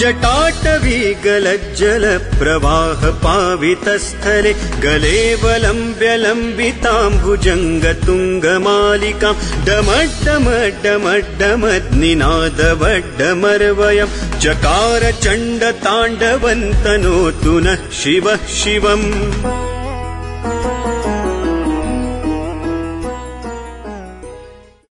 जटाटवी गलज्जलप्रवाह पावितस्थले गलेवलम्ब्य लम्बिताम्बुजङ्गतुङ्गमालिकां डमड्डमड्डमड्डमद्निनादवड्डमर्वयम् चकार चण्ड ताण्डवन्तनोतु नः शिवः शिवम्